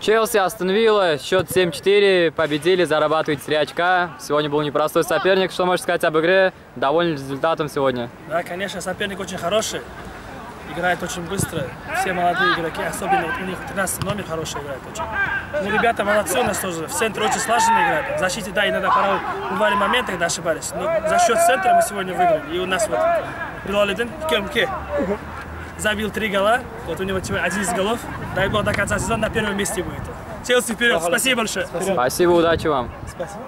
Челси остановила, счет 7-4, победили, зарабатываете 3 очка. Сегодня был непростой соперник. Что можешь сказать об игре? Доволен результатом сегодня? Да, конечно, соперник очень хороший. Играет очень быстро. Все молодые игроки, особенно вот у них 13 номер хороший играет очень. Ну, ребята молодцы у нас тоже. В центре очень слаженно играют. В защите, да, иногда порой бывали моменты, когда ошибались. Но за счет центра мы сегодня выиграли. И у нас вот Билалидин Кемке забил три гола. Вот у него сегодня 11 голов. Дай бог до конца сезона на первом месте будет. Челси вперед. Спасибо большое. Спасибо, удачи вам. Спасибо.